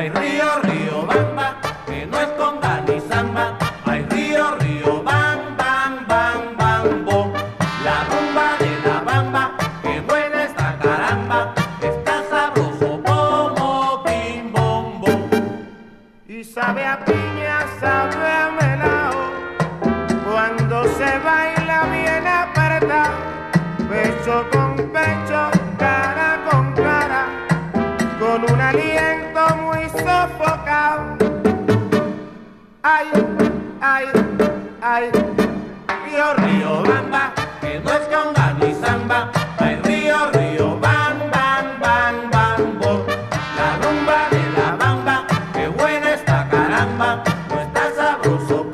Hay río, río, bamba, que no es conga ni samba. Hay río, río, bam, bam, bam, bambo. La rumba de la bamba, que buena está caramba. Está sabroso como bom. y sabe a piña, sabe a melao. Cuando se baila bien apretado, pecho con pecho, cara con cara, con un aliento muy Ay, ay, ay, río, río, bamba, que no esconda mi samba. Ay, río, río, bam, bam, bam, bambo. La rumba de la bamba, que buena está caramba, no está sabroso.